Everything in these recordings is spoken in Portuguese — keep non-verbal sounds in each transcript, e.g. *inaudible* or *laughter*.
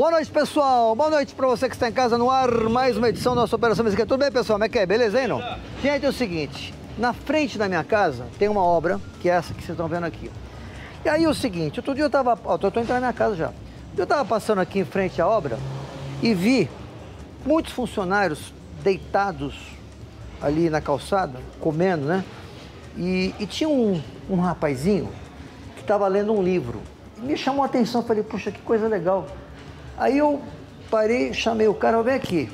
Boa noite, pessoal. Boa noite para você que está em casa no ar. Mais uma edição da nossa Operação Mesquita. Tudo bem, pessoal? Como é que é? Beleza aí, não? Gente, é o seguinte. Na frente da minha casa tem uma obra, que é essa que vocês estão vendo aqui. E aí é o seguinte, outro dia eu estava... Ó, tô entrando na minha casa já. Eu estava passando aqui em frente à obra e vi muitos funcionários deitados ali na calçada, comendo, né? E, e tinha um, um rapazinho que estava lendo um livro. E me chamou a atenção, falei, puxa, que coisa legal. Aí eu parei, chamei o cara, vem aqui.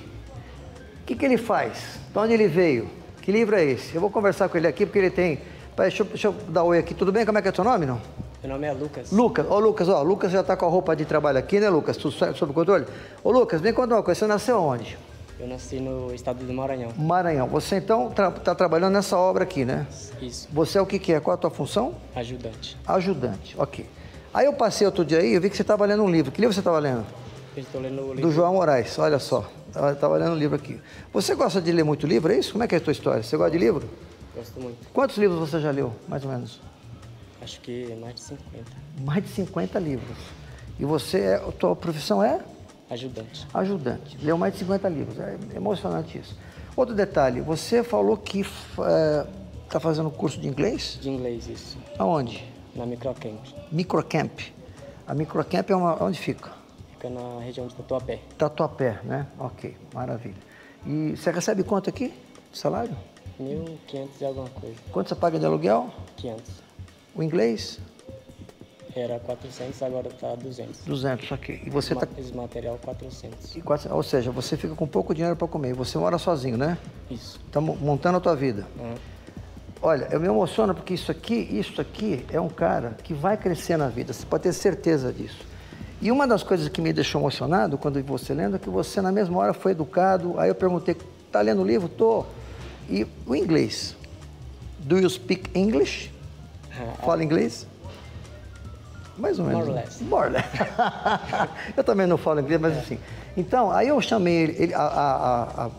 O que, que ele faz? De onde ele veio? Que livro é esse? Eu vou conversar com ele aqui, porque ele tem... Pai, deixa, eu, deixa eu dar oi aqui. Tudo bem? Como é que é teu nome, não? Meu nome é Lucas. Lucas. Ô, Lucas, ó. Lucas já tá com a roupa de trabalho aqui, né, Lucas? Tudo sob controle? Ô, Lucas, vem contar uma coisa. Você nasceu onde? Eu nasci no estado do Maranhão. Maranhão. Você, então, está tra trabalhando nessa obra aqui, né? Isso. Você é o que que é? Qual a tua função? Ajudante. Ajudante, ok. Aí eu passei outro dia aí, eu vi que você estava lendo um livro. Que livro você estava lendo? Estou lendo o livro. Do João Moraes, olha só. Estava lendo um livro aqui. Você gosta de ler muito livro, é isso? Como é que é a tua história? Você gosta de livro? Gosto muito. Quantos livros você já leu, mais ou menos? Acho que mais de 50. Mais de 50 livros. E você, é, a tua profissão é? Ajudante. Ajudante. Leu mais de 50 livros. É emocionante isso. Outro detalhe, você falou que está fazendo curso de inglês? De inglês, isso. Aonde? Na Microcamp. Microcamp. A Microcamp é uma, onde fica? Fica na região de Tatuapé. Tatuapé, né? Ok, maravilha. E você recebe quanto aqui de salário? 1.500 e alguma coisa. Quanto você paga de aluguel? 500. O inglês? Era 400, agora está 200. 200, ok. E você está... Esse material 400. E Ou seja, você fica com pouco dinheiro para comer. E Você mora sozinho, né? Isso. Está montando a tua vida. Uhum. Olha, eu me emociono porque isso aqui, isso aqui é um cara que vai crescer na vida. Você pode ter certeza disso. E uma das coisas que me deixou emocionado quando você lendo é que você na mesma hora foi educado. Aí eu perguntei, tá lendo o livro? Tô. E o inglês? Do you speak English? *laughs* Fala inglês? Mais ou menos. More or less. More or less. *laughs* eu também não falo inglês, mas assim. Então, aí eu chamei ele, ele a, a, a,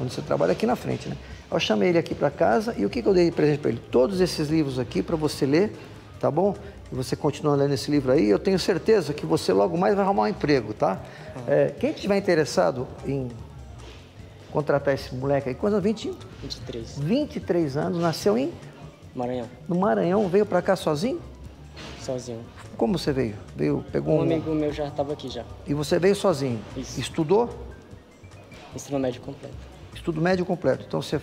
onde você trabalha aqui na frente, né? Eu chamei ele aqui para casa e o que, que eu dei de presente para ele? Todos esses livros aqui para você ler, tá bom? E você continua lendo esse livro aí, eu tenho certeza que você logo mais vai arrumar um emprego, tá? É, quem estiver interessado em contratar esse moleque aí, quando 20, 23. 23 anos, nasceu em Maranhão. no Maranhão, veio para cá sozinho? Sozinho. Como você veio? Veio, pegou Um um, amigo meu já estava aqui já. e você veio sozinho? Isso. Estudou? Ensino médio completo. Estudo médio completo. Então você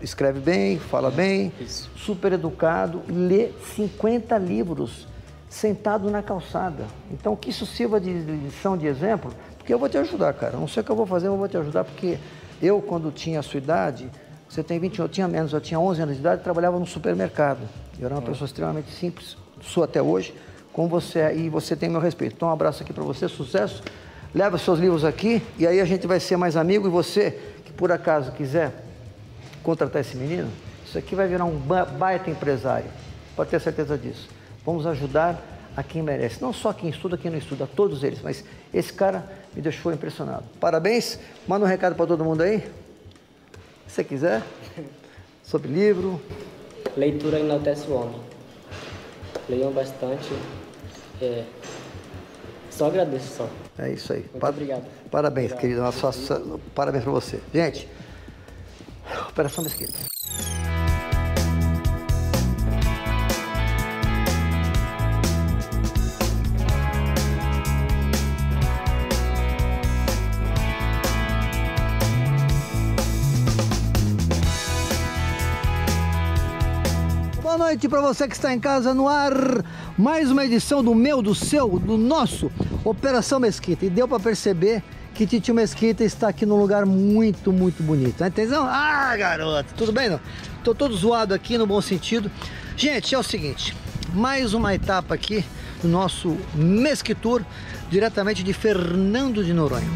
escreve bem, fala bem, Isso. super educado, lê 50 livros sentado na calçada. Então que isso sirva de lição, de exemplo, porque eu vou te ajudar, cara. Não sei o que eu vou fazer, eu vou te ajudar, porque eu, quando tinha a sua idade, você tem 21, eu tinha menos, eu tinha 11 anos de idade, trabalhava no supermercado. Eu era uma pessoa extremamente simples, sou até hoje, como você é, e você tem meu respeito. Então um abraço aqui para você, sucesso. Leva seus livros aqui e aí a gente vai ser mais amigo e você por acaso quiser contratar esse menino, isso aqui vai virar um ba- baita empresário. Pode ter certeza disso. Vamos ajudar a quem merece. Não só quem estuda, quem não estuda, a todos eles. Mas esse cara me deixou impressionado. Parabéns. Manda um recado para todo mundo aí. Se você quiser. *laughs* Sobre livro. Leitura enaltece o homem. Leiam bastante. É, só agradeço só. É isso aí. Muito Pa- obrigado. Parabéns, Obrigado. querido. Nossa, nossa- parabéns para você. Gente, Operação Mesquita. Boa noite para você que está em casa no ar. Mais uma edição do meu, do seu, do nosso Operação Mesquita. E deu para perceber que Titio Mesquita está aqui num lugar muito, muito bonito. Atenção? Ah, garoto, tudo bem não? Tô todo zoado aqui no bom sentido. Gente, é o seguinte, mais uma etapa aqui do nosso Mesquitur, diretamente de Fernando de Noronha.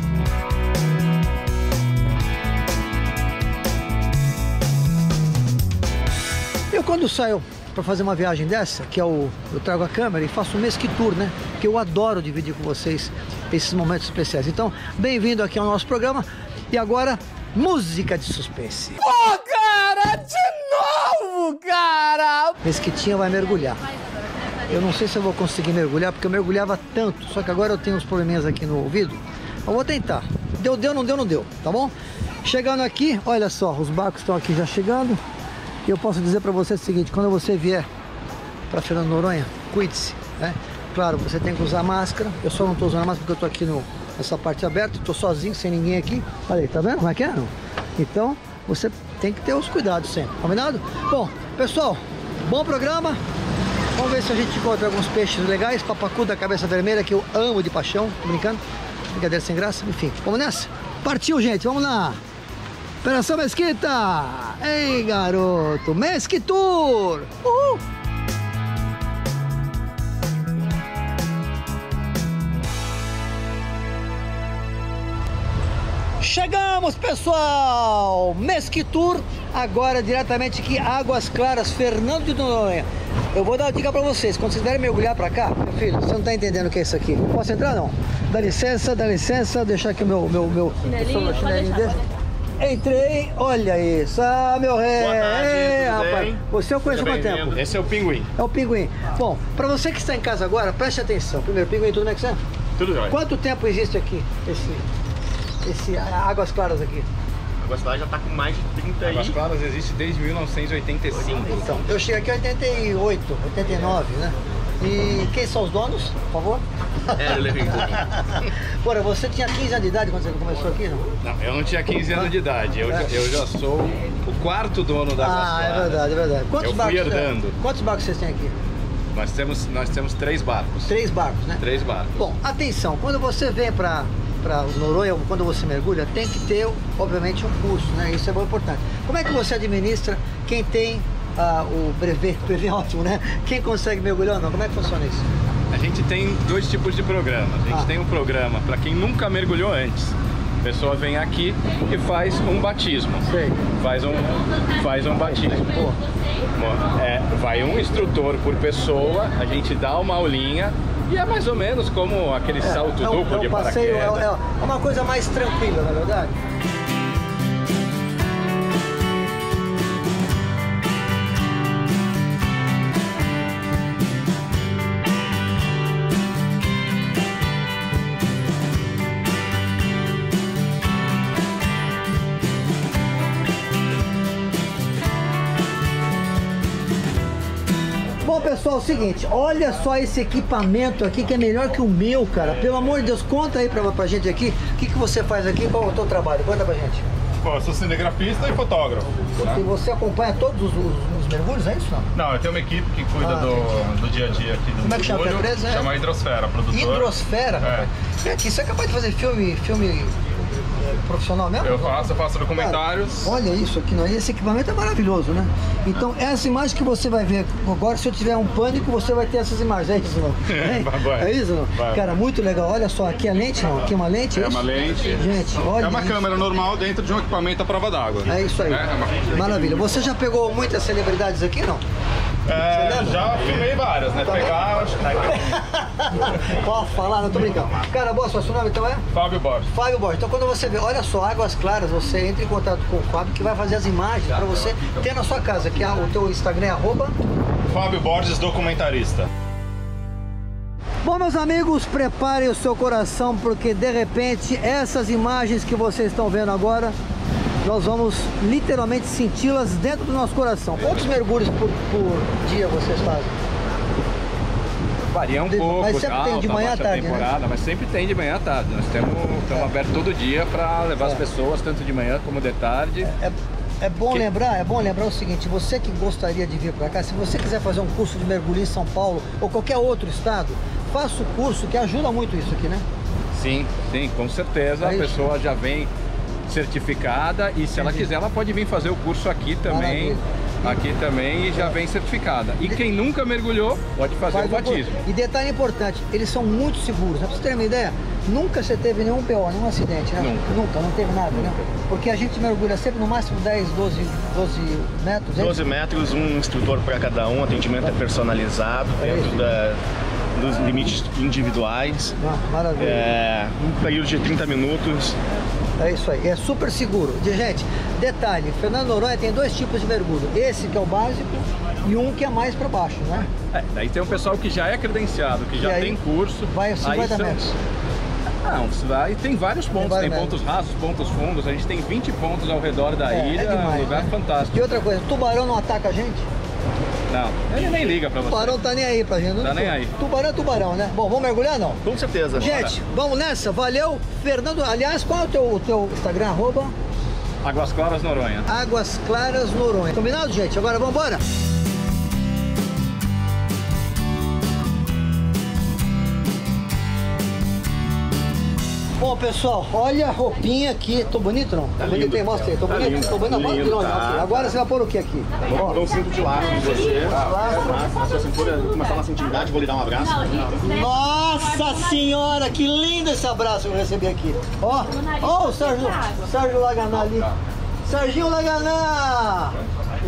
Eu quando saio para fazer uma viagem dessa, que é o eu trago a câmera e faço um mesquitur, né? Que eu adoro dividir com vocês esses momentos especiais. Então, bem-vindo aqui ao nosso programa. E agora, música de suspense. Pô, cara, de novo, cara! Mesquitinha vai mergulhar. eu não sei se eu vou conseguir mergulhar, porque eu mergulhava tanto, só que agora eu tenho uns probleminhas aqui no ouvido. Eu vou tentar. Deu, deu, não deu, não deu, tá bom? Chegando aqui, olha só, os barcos estão aqui já chegando. E eu posso dizer para você o seguinte, quando você vier para Fernando Noronha, cuide-se, né? Claro, você tem que usar máscara. Eu só não estou usando máscara porque eu estou aqui no, nessa parte aberta, estou sozinho, sem ninguém aqui. Olha aí, tá vendo como é que é? Então, você tem que ter os cuidados sempre, combinado? Bom, pessoal, bom programa. Vamos ver se a gente encontra alguns peixes legais. Papacu da cabeça vermelha, que eu amo de paixão. Tô brincando? Brincadeira sem graça. Enfim, vamos nessa? Partiu, gente. Vamos lá. Operação Mesquita. Ei, garoto. Mesquitur. Uhul. Chegamos, pessoal! Mesquitur, agora diretamente aqui, Águas Claras, Fernando de Noronha. Eu vou dar uma dica pra vocês, quando vocês derem mergulhar pra cá, meu filho, você não tá entendendo o que é isso aqui. Posso entrar, não? Dá licença, dá licença, deixar aqui meu, meu, meu Chinelinho, deixar, desse. Entrei, olha isso, ah, meu rei, Boa tarde, Ei, tudo rapaz, bem? você eu conheço há quanto tempo? Esse é o pinguim. É o pinguim. Bom, pra você que está em casa agora, preste atenção. Primeiro, pinguim, tudo como é que você é? Tudo jóia. Quanto tempo existe aqui, esse, esse Águas Claras aqui? A Águas Claras já tá com mais de 30 aí. Águas Claras existe desde 1985. Então, eu cheguei aqui em 88, 89, né? E quem são os donos, por favor? É, eu levei um pouquinho. Você tinha 15 anos de idade quando você começou aqui, não? Não, eu não tinha 15 anos de idade. Eu, já, eu já sou o quarto dono da Ah, é verdade, é verdade. Quantos Eu fui barcos, herdando. Quantos barcos vocês têm aqui? Nós temos, nós temos três barcos. Três barcos, né? Três barcos. Bom, atenção, quando você vem para para Noronha, ou quando você mergulha, tem que ter, obviamente, um curso, né? Isso é muito importante. Como é que você administra quem tem ah, o brevet, brevet é ótimo, né? Quem consegue mergulhar ou não? Como é que funciona isso? A gente tem dois tipos de programa. A gente Ah. tem um programa para quem nunca mergulhou antes. A pessoa vem aqui e faz um batismo. Sei. Faz um, faz um batismo. É, vai um instrutor por pessoa, a gente dá uma aulinha e é mais ou menos como aquele salto é um, duplo é um de passeio, é, paraquedas. é uma coisa mais tranquila, na verdade. O seguinte, olha só esse equipamento aqui que é melhor que o meu, cara. Pelo amor de Deus, conta aí pra, pra gente aqui o que, que você faz aqui, qual é o teu trabalho? Conta pra gente. Bom, eu sou cinegrafista e fotógrafo. E né? você acompanha todos os, os- os mergulhos, é isso? Não? Não, eu tenho uma equipe que cuida Ah, do, do dia a dia aqui do Como é que chama a mergulho. empresa? Chama Hidrosfera, produtora. Hidrosfera, É. aqui, você é capaz de fazer filme, filme profissional mesmo? Eu faço, eu faço documentários. Cara, olha isso aqui, não? é? esse equipamento é maravilhoso, né? Então, essa imagem que você vai ver agora, se eu tiver um pânico, você vai ter essas imagens, é isso não? *laughs* Vai. É isso não? Vai. Cara, muito legal. Olha só, aqui a lente, não? Aqui é uma lente, É isso? uma lente. Gente, olha É uma isso. câmera normal dentro de um equipamento à prova d'água. É isso aí. É, é uma- Maravilha. Você já pegou muitas celebridades aqui, não? É, já filmei várias, né? Tá. Pegar, acho que *laughs* Pode falar, não tô brincando. Cara, boa, seu nome então é? Fábio Borges. Fábio Borges. Então quando você vê, olha só, Águas Claras, você entra em contato com o Fábio que vai fazer as imagens para você ter na sua casa, que é o teu Instagram é arroba. Fábio Borges, documentarista. Bom, meus amigos, preparem o seu coração, porque de repente essas imagens que vocês estão vendo agora, nós vamos literalmente senti-las dentro do nosso coração. Quantos mergulhos por, por dia vocês fazem? Varia um Mas pouco, sempre tal, tem de manhã à tarde, né? temporada, mas sempre tem de manhã à tarde. Nós temos, estamos abertos todo dia para levar É. as pessoas, tanto de manhã como de tarde. É, é bom Que- lembrar, é bom lembrar o seguinte, você que gostaria de vir para cá, se você quiser fazer um curso de mergulho em São Paulo ou qualquer outro estado, faça o curso que ajuda muito isso aqui, né? Sim, sim, com certeza. É a pessoa já vem certificada e se ela quiser, ela pode vir fazer o curso aqui também. Maravilha. Aqui também e já vem certificada. E quem nunca mergulhou, pode fazer Faz o curso. batismo. E detalhe importante, eles são muito seguros. Né? Pra você ter uma ideia, nunca você teve nenhum PO, nenhum acidente, né? Nunca. Nunca, não teve nada, né? Porque a gente mergulha sempre no máximo 10, 12, 12 metros. é 12 metros, um instrutor para cada um, atendimento é personalizado É dentro isso. da, dos limites individuais. Ah, maravilha. É, um período de 30 minutos. É isso aí, é super seguro. De- Gente, detalhe, Fernando Noronha tem dois tipos de mergulho. Esse que é o básico e um que é mais para baixo, né? É, daí tem um pessoal que já é credenciado, que já aí tem curso. vai a aí 50 são- metros. Não, você vai, tem vários pontos, tem, vários pontos rasos, pontos fundos, a gente tem 20 pontos ao redor da É, é ilha, demais, um lugar né? fantástico. E outra coisa, tubarão não ataca a gente? Não, ele nem liga pra você. Tubarão tá nem aí pra gente. não Tá nem aí. Tubarão é tubarão, né? Bom, vamos mergulhar não? Com certeza. Gente, vamos nessa? Valeu, Fernando. Aliás, qual é o teu, o teu Instagram? Arroba Águas Claras Noronha. Águas Claras Noronha. Combinado, gente? Agora vamos embora? Bom, pessoal, olha a roupinha aqui. Tô bonito não? Tá bonito lindo. aí? Mostra aí. Tô Tá bonito? lindo. Tô bonito? De Lindo, longe. tá. Agora você vai pôr o que aqui? Ó, Dou um cinto de laço de você. Na sua cintura, começar a nossa intimidade, vou lhe dar um abraço. Nossa senhora, que lindo esse abraço que eu recebi aqui. Ó, ó o Sérgio, Sérgio Laganá ali. Serginho Laganá!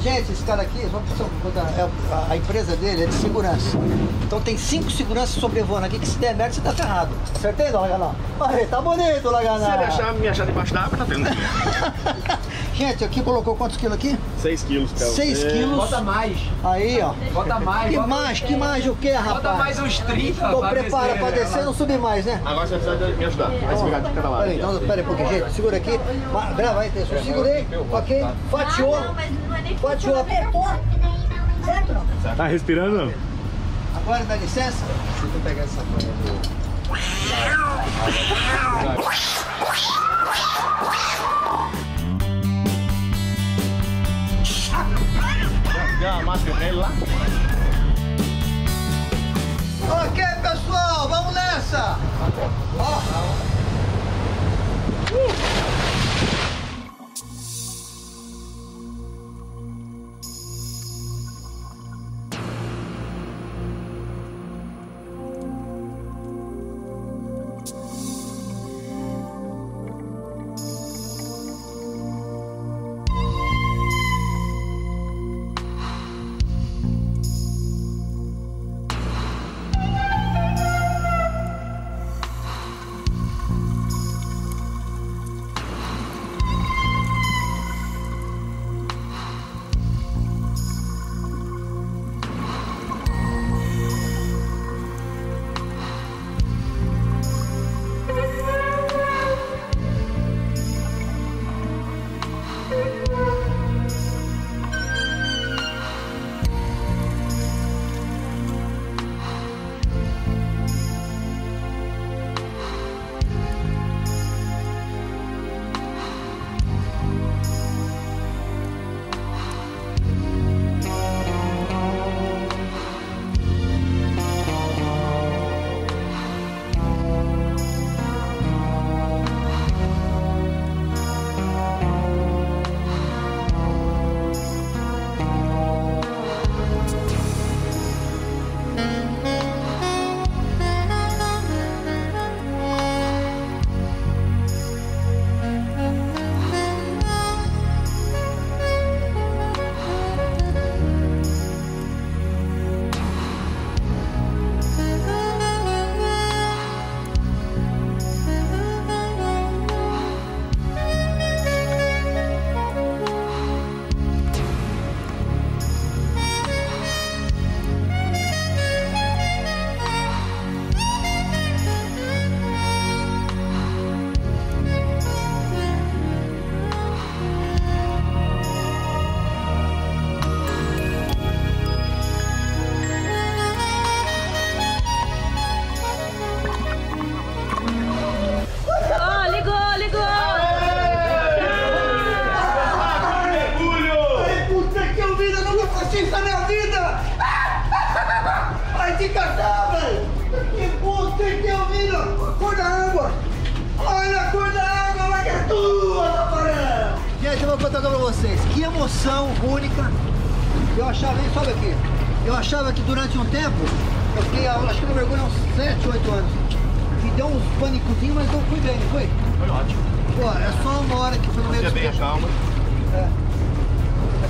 Gente, esse cara aqui, vamos só contar, é a, a empresa dele é de segurança. Então tem cinco seguranças sobrevoando aqui que se der merda você tá ferrado. Acertei, não, Laganá? Aí, tá bonito, Laganá. Se ele achar, me achar debaixo d'água, tá vendo? *laughs* Gente, aqui colocou quantos quilos aqui? 6 quilos, pra 6 você. quilos. Bota mais, Aí, ó. bota mais. Que bota- mais? Que mais o que, rapaz? Bota mais uns 30 Tô descer, pra né? descer, não subir mais, né? Agora você precisa me ajudar. Vai se virar de cada lado. Peraí, então, peraí um pouquinho, gente. Segura aqui. Grava aí, pessoal. Segurei, ok? Fatiou. Nem Fatiou. apertou. Certo? Tá respirando? Agora dá licença. Deixa eu pegar essa coisa do... Deu uma máscara pra ele lá? Ok, pessoal, vamos nessa. Ó. Ó,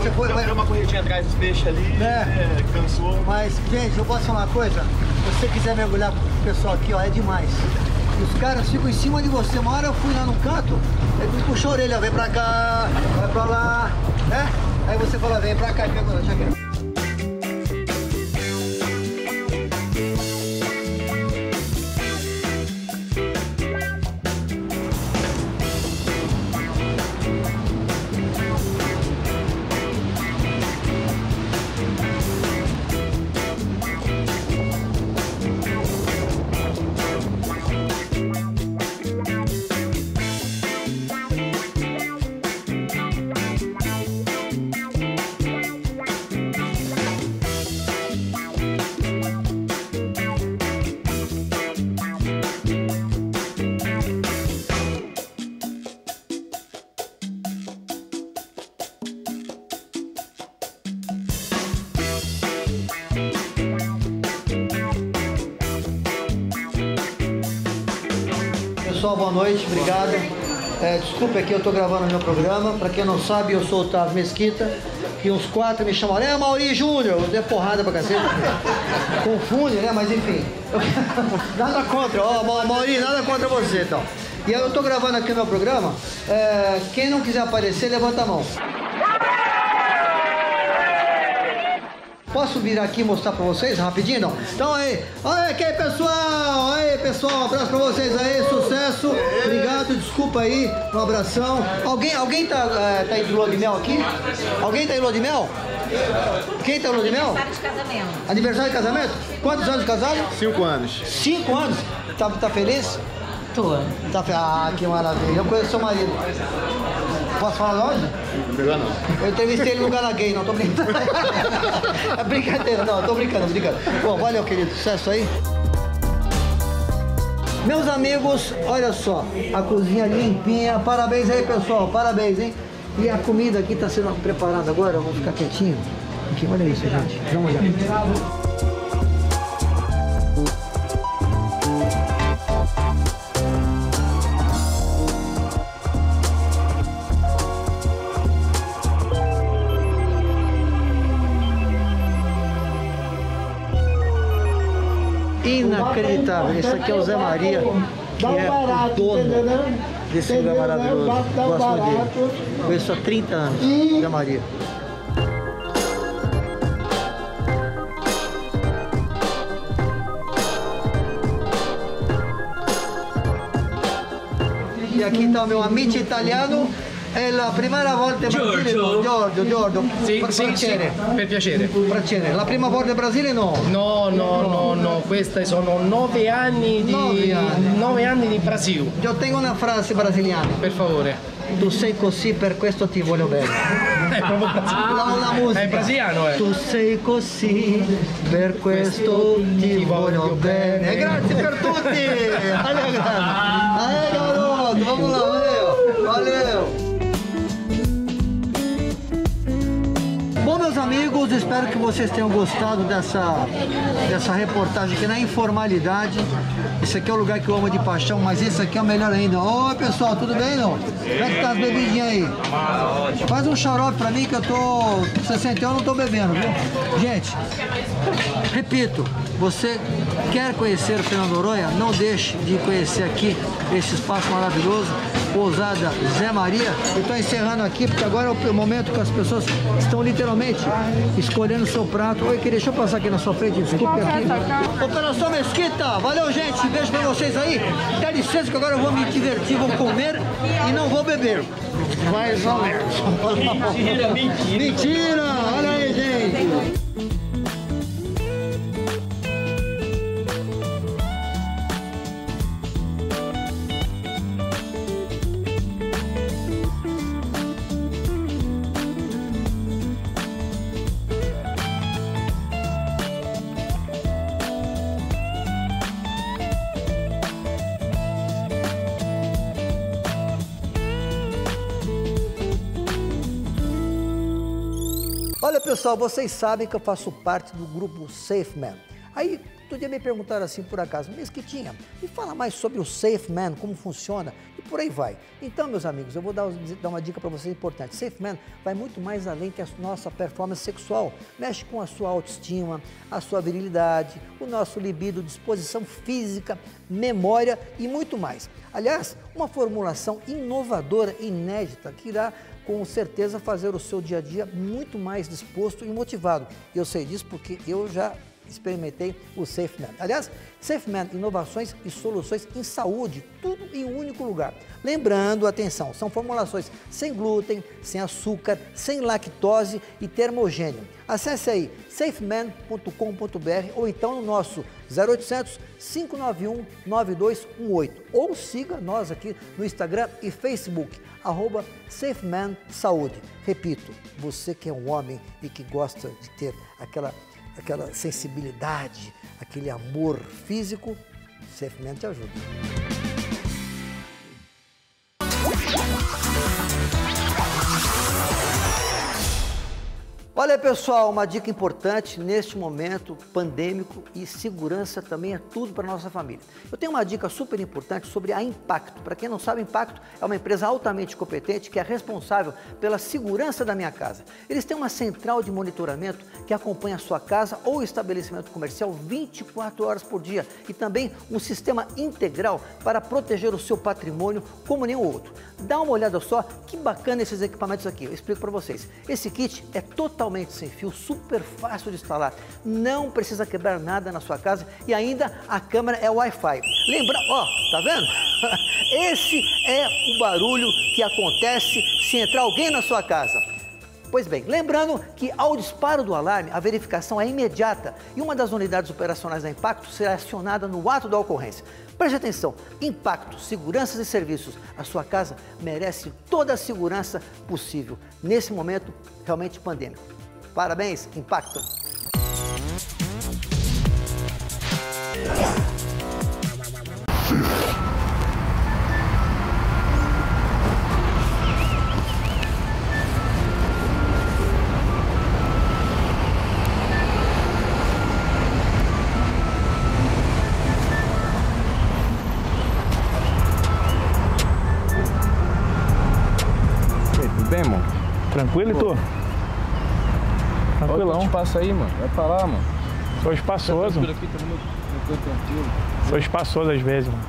Você foi. Deu, deu uma corridinha atrás dos peixes ali, É. é, cansou. Mas, gente, eu posso falar uma coisa? Se você quiser mergulhar com o pessoal aqui, ó, é demais. Os caras ficam em cima de você. Uma hora eu fui lá no canto, ele me puxou a orelha, vem pra cá, vai pra lá, né? Aí você fala, vem pra cá e pega aqui. Pessoal, boa noite, obrigado. É, desculpa aqui, eu estou gravando meu programa. Para quem não sabe, eu sou o Otávio Mesquita. E uns quatro me chamaram, é Mauri Júnior, eu dei porrada pra cacete. *laughs* Confunde, né? Mas enfim. *laughs* nada contra, ó, Ma- Mauri, nada contra você então. E aí eu tô gravando aqui meu programa. É, quem não quiser aparecer, levanta a mão. Posso vir aqui mostrar pra vocês rapidinho? Não? Então aí, aí, que aí pessoal, aí pessoal, um abraço pra vocês aí, sucesso, obrigado, desculpa aí, um abração. Alguém, alguém tá, é, tá em lua de mel aqui? Alguém tá em lua de mel? Quem tá em lua de mel? de casamento. Aniversário de casamento? Quantos anos de casado? Cinco anos. Cinco anos? Tá, tá feliz? Tô. Tá. Ah, que maravilha. Eu conheço seu marido. Posso falar onde? Não. Eu entrevistei ele no Gala Gay, não tô brincando. é brincadeira, não, tô brincando, brincando. Bom, valeu, querido. Sucesso aí. Meus amigos, olha só, a cozinha limpinha. Parabéns aí, pessoal. Parabéns, hein? E a comida aqui tá sendo preparada agora. Vamos ficar quietinho. Aqui, olha isso, gente. Dá uma olhada. Inacreditável. Esse aqui é o Zé Maria, que é o dono desse lugar maravilhoso. Gosto dele. Conheço há 30 anos, Zé Maria. E aqui está o meu amico italiano. É a primeira volta in Brasile. Giorgio, Giorgio. Sì, Per sì, piacere. sì, per piacere. Piacere. La prima volta in Brasile no. No, no, no, no, questi sono nove anni di, Nove anni. nove anni di Brasil, Io tengo una frase brasiliana. per favore. Tu sei così, per questo ti voglio bene. *laughs* È proprio brasiliano. La, la musica. È brasiliano, eh. Tu sei così, per questo ti voglio bene. Grazie per tutti! *laughs* Valeu, grande! Aí, garoto! Vamos lá, valeu! Valeu! Meus amigos, espero que vocês tenham gostado dessa, dessa reportagem aqui na informalidade. Esse aqui é o lugar que eu amo de paixão, mas esse aqui é o melhor ainda. Oi, pessoal, tudo bem, não? Como é que tá as bebidinhas aí? Faz um xarope pra mim que eu tô... 61 eu não tô bebendo, viu? Gente, repito, você quer conhecer o Fernando Noronha? Não deixe de conhecer aqui esse espaço maravilhoso, Pousada Zé Maria. Eu estou encerrando aqui porque agora é o momento que as pessoas estão literalmente escolhendo o seu prato. Oi, querido, deixa eu passar aqui na sua frente, desculpe aqui. Operação Mesquita, valeu gente, beijo pra vocês aí. Dá licença que agora eu vou me divertir, vou comer e não vou beber. Mais ou menos. Mentira, mentira. Olha pessoal, vocês sabem que eu faço parte do grupo Safe Man. Aí Outro dia me perguntaram assim por acaso, Mesquitinha, me fala mais sobre o Safe Man, como funciona e por aí vai. Então, meus amigos, eu vou dar, dar uma dica para vocês importante. Safe Man vai muito mais além que a nossa performance sexual. Mexe com a sua autoestima, a sua virilidade, o nosso libido, disposição física, memória e muito mais. Aliás, uma formulação inovadora e inédita que irá com certeza fazer o seu dia a dia muito mais disposto e motivado. Eu sei disso porque eu já experimentei o SafeMan. Aliás, SafeMan, inovações e soluções em saúde, tudo em um único lugar. Lembrando, atenção, são formulações sem glúten, sem açúcar, sem lactose e termogênio. Acesse aí safeman.com.br ou então no nosso 0800 591 9218 ou siga nós aqui no Instagram e Facebook, arroba Saúde. Repito, você que é um homem e que gosta de ter aquela aquela sensibilidade, aquele amor físico, Safeman te ajuda. Olha pessoal, uma dica importante neste momento pandêmico e segurança também é tudo para nossa família. Eu tenho uma dica super importante sobre a Impacto. Para quem não sabe, Impacto é uma empresa altamente competente que é responsável pela segurança da minha casa. Eles têm uma central de monitoramento que acompanha a sua casa ou estabelecimento comercial 24 horas por dia e também um sistema integral para proteger o seu patrimônio como nenhum outro. Dá uma olhada só que bacana esses equipamentos aqui. Eu explico para vocês. Esse kit é totalmente totalmente sem fio, super fácil de instalar, não precisa quebrar nada na sua casa e ainda a câmera é Wi-Fi. Lembra, ó, tá vendo? *laughs* Esse é o barulho que acontece se entrar alguém na sua casa. Pois bem, lembrando que ao disparo do alarme, a verificação é imediata e uma das unidades operacionais da Impacto será acionada no ato da ocorrência. Preste atenção, Impacto, seguranças e serviços. A sua casa merece toda a segurança possível nesse momento realmente pandêmico. Parabéns, Impacto! Bem? Tranquilo, e tu? Olha Tranquilão. o espaço aí, mano. Vai pra lá, mano. Sou espaçoso. Aqui, tranquilo. Sou espaçoso às vezes, mano.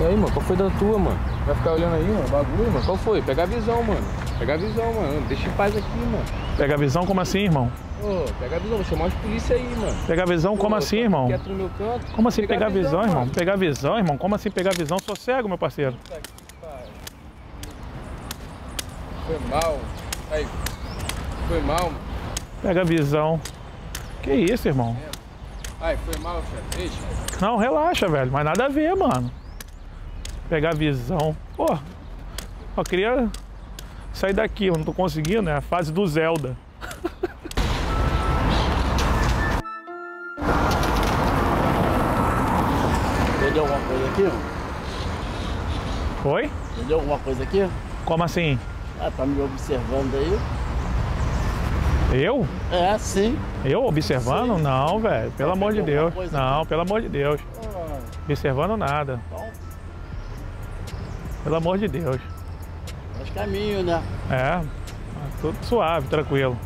E aí, mano, qual foi da tua, mano? Vai ficar olhando aí, mano, bagulho, mano. Qual foi? Pega a visão, mano. Pega a visão, mano. Deixa em paz aqui, mano. Pega a visão como assim, irmão? Ô, pega a visão, vou chamar os polícia aí, mano. Pegar a visão como Pô, assim, irmão? Quieto no meu canto. Como assim pegar a visão, irmão? Pegar a visão, irmão? Como assim pegar a visão? Sou cego, meu parceiro. Foi mal. Aí. Foi mal, mano. Pega a visão. Que isso, irmão? Ai, foi mal, chefe. Não, relaxa, velho. Mas nada a ver, mano. Pegar a visão. Pô, eu queria sair daqui. Eu não tô conseguindo, é a fase do Zelda. Entendeu alguma coisa aqui? irmão? Oi? Entendeu alguma coisa aqui? Como assim? Ah, tá me observando aí? Eu? É, sim. Eu observando? Não, velho. Pelo amor de Deus. Não, pelo amor de Deus. Ah, Observando nada. então, Pelo amor de Deus. faz caminho, né? É, tudo suave, tranquilo.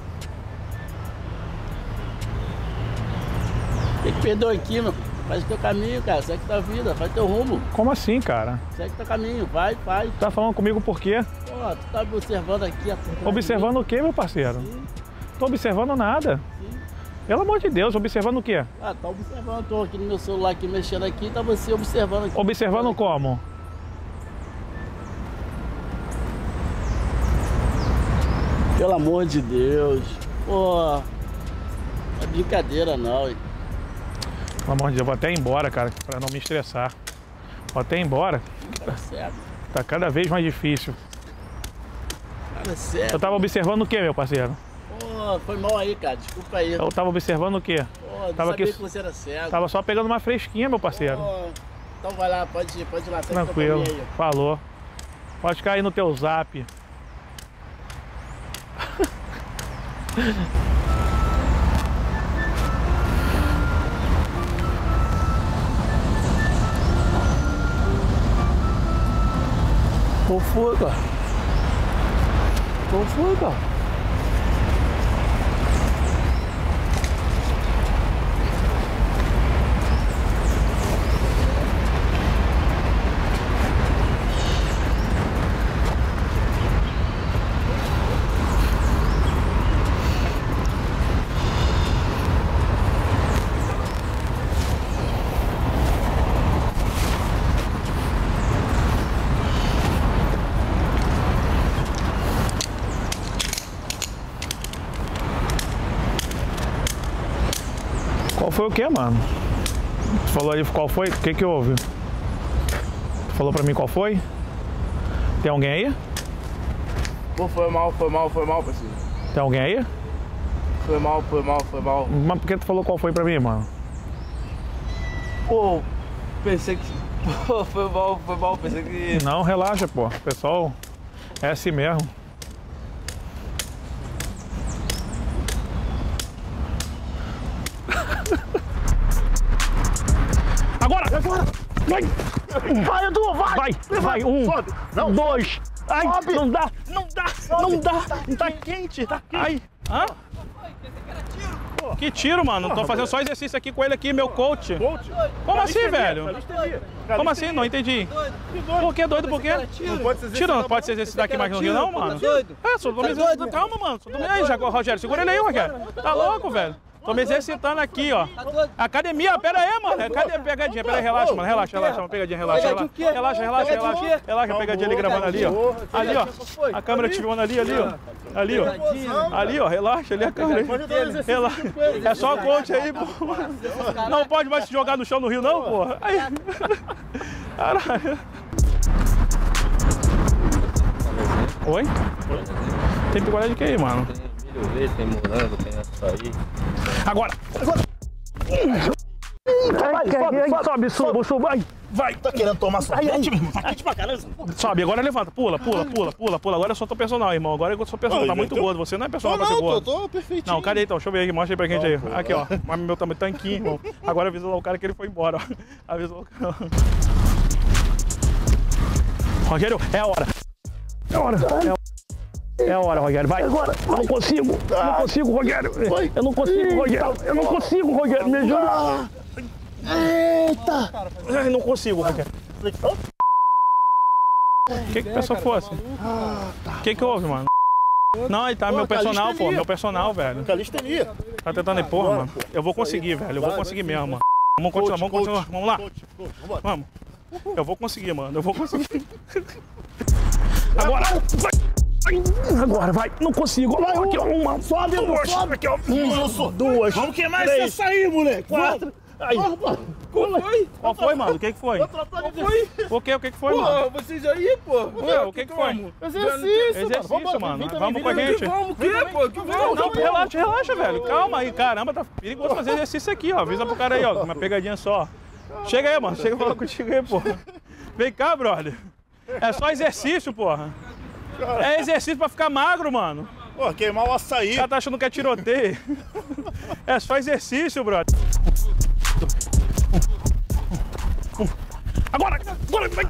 Tem que perder aqui, meu. Faz o teu caminho, cara. Segue tua vida, faz teu rumo. Como assim, cara? Segue teu caminho, vai, vai. Tá falando comigo por quê? Pô, tu tá me observando aqui. de Observando o quê, meu parceiro? Sim, Tô observando nada. sim. Pelo amor de Deus, observando o quê? Ah, tá observando. Tô aqui no meu celular aqui, mexendo aqui. Tá você observando aqui. Observando como? Pelo amor de Deus. Pô, é brincadeira não. Pelo amor de Deus, vou até ir embora, cara, pra não me estressar. Vou até ir embora. Sério. Tá cada vez mais difícil. Sério. Eu tava observando o quê, meu parceiro? Pô, foi mal aí, cara. Desculpa aí. Eu tava observando o quê? Pô, não tava sabia aqui- que você era cego. Tava só pegando uma fresquinha, meu parceiro. Pô, então vai lá, pode ir, pode ir lá. Tranquilo. Falou. Pode ficar aí no teu zap. *laughs* Qual foi, cara? Qual foi, foi o que, mano? Tu falou aí qual foi? O que que houve? Tu falou pra mim qual foi? Tem alguém aí? Pô, foi mal, foi mal, foi mal, parceiro. Tem alguém aí? Foi mal, foi mal, foi mal. Mas por que tu falou qual foi pra mim, mano? Pô, pensei que. *laughs* Pô, foi mal, foi mal, pensei que. Não, relaxa, pô. Pessoal, é assim mesmo. Agora! Vai! Vai, Edu, vai! Vai, vai, um, dois, ai, não dá, não dá, não dá, tá quente, tá quente. Ai, hã? Que tiro, mano? Tô fazendo só exercício aqui com ele aqui, meu coach. Como assim, velho? Como assim? Não entendi. Por que doido? Por quê? Tiro, não pode se exercitar aqui mais no Rio, não, mano? É, sou dominicano. Calma, mano. Aí, Rogério, segura ele aí, Rogério. Tá louco, velho? Tô me exercitando aqui, ó. Academia, pera aí, mano. Cadê a pegadinha? Pera aí, relaxa, mano. Relaxa, relaxa, uma pegadinha, relaxa. Relaxa, relaxa, relaxa, relaxa. Relaxa, a pegadinha ali gravando ali, ó. Ali, ó. A câmera te filmando ali, ali, ó. Ali, ó. Ali, ó. Relaxa, ali a câmera. Relaxa. É só coach aí, pô. Não pode mais se jogar no chão no Rio, não, pô. Aí. *laughs* Caralho. Oi? Tem picolé de que aí, mano? Milho verde, tem morango, tem açaí. Agora! Agora! Ai, sobe, suba, suba, vai! Vai! Tá querendo tomar sorvete, meu irmão? Tá quente pra caramba. Sobe, agora levanta, pula, pula, pula, pula, pula. Agora eu sou teu personal, irmão. Agora eu sou personal. Ai, Tá muito então- gordo. Você não é personal pra ser não, gordo. tô, tô perfeitinho. Não, cadê então? Deixa eu ver aí, mostra aí pra gente aí. Aqui, ó. Mas meu tamanho tanquinho, irmão. Agora avisa lá o cara que ele foi embora, ó. Avisa lá o cara. Rogério, é a hora. É a hora. É a é a hora, Rogério. Vai. Agora. Eu não consigo. Eu não consigo, Rogério. Eu não consigo, Rogério. Eu não consigo, Rogério. Me ajuda. Eita! Ai, não consigo, Rogério. O que que a pessoa fosse? O que que houve, mano? Não, aí tá meu personal, pô. Meu personal, velho. Calistenia. Tá tentando impor, mano? Eu vou conseguir, velho. Eu vou conseguir mesmo, mano. Vamos continuar, vamos continuar. Vamos lá. Vamos. Eu vou conseguir, mano. Eu vou conseguir. *laughs* Agora! Vai! Agora, vai! Não consigo! Vai, aqui, ó. Uma, sobe, duas, sobe. aqui, ó. Isso. duas. Vamos queimar três, esse açaí, moleque. Quatro. Aí. Qual foi? Qual foi, mano? O que que foi? Qual foi? O que? O que que foi, Pô, mano? vocês aí, pô. Ué, o que que foi? Exercício, Exercício, mano. Vamos com a vem, gente. vem, Vamos, o quê, pô? Que vamos? não, relaxa, relaxa, velho. Calma aí, caramba, tá perigoso fazer exercício aqui, ó. Avisa pro cara aí, ó. Uma pegadinha só. Chega aí, mano. Chega e fala contigo aí, porra. Vem cá, brother. É só exercício, porra. É exercício pra ficar magro, mano. Pô, queimar o açaí. O cara tá achando que é tiroteio. *laughs* É só exercício, brother. Agora! Agora! Vai!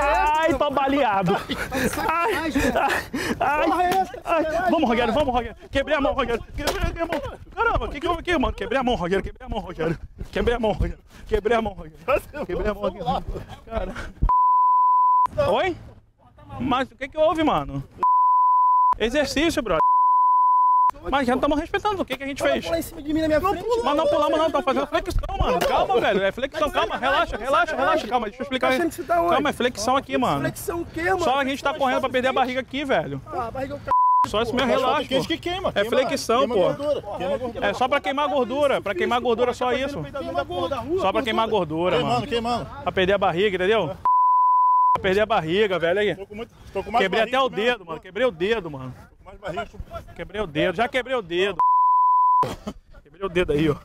Ai, tô baleado. Ai, ai, ai, ai. Vamos, Rogério, vamos, Rogério. Quebrei a mão, Rogério. Quebrei a mão. Caramba, o que que houve aqui, mano? Quebrei a mão, Rogério. Quebrei a mão, Rogério. Quebrei a mão, Rogério. Quebrei a mão, Rogério. Quebrei a mão aqui. Cara. Oi? Mas o que que houve, mano? Exercício, brother. Mas já não estamos respeitando. O que, que a gente fez? Pula em cima de mim na minha frente. Mas não pulamos, não. Estamos fazendo flexão, mano. Calma, velho. É flexão. Calma, relaxa, relaxa, relaxa. Calma, deixa eu explicar. Tá tá? Calma, é flexão aqui, mano. Flexão o quê, mano? Só a gente tá correndo pra perder a barriga aqui, velho. Ah, barriga Só isso mesmo, relaxa. pô. que queima. É flexão, pô. É só pra queimar gordura. Pra queimar gordura, só isso. Só pra queimar gordura, Queimando, mano. queimando. Pra perder a barriga, entendeu? Perdi a barriga, velho. Aí. Tô com muito, tô com quebrei até o dedo, mesmo. mano. Quebrei o dedo, mano. Barriga, quebrei o dedo. Já quebrei o dedo. quebrei o dedo aí, ó.